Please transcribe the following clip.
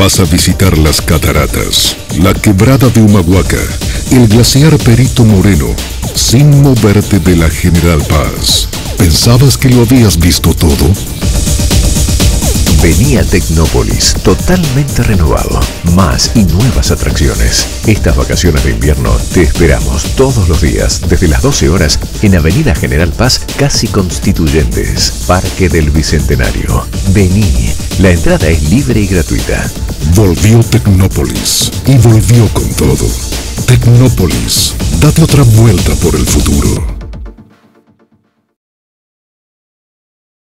Vas a visitar las cataratas, la quebrada de Humahuaca, el glaciar Perito Moreno, sin moverte de la General Paz. ¿Pensabas que lo habías visto todo? Vení a Tecnópolis, totalmente renovado. Más y nuevas atracciones. Estas vacaciones de invierno te esperamos todos los días desde las 12 horas en Avenida General Paz, casi Constituyentes, Parque del Bicentenario. Vení, la entrada es libre y gratuita. Volvió Tecnópolis y volvió con todo. Tecnópolis, date otra vuelta por el futuro.